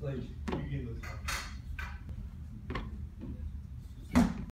Like, you get the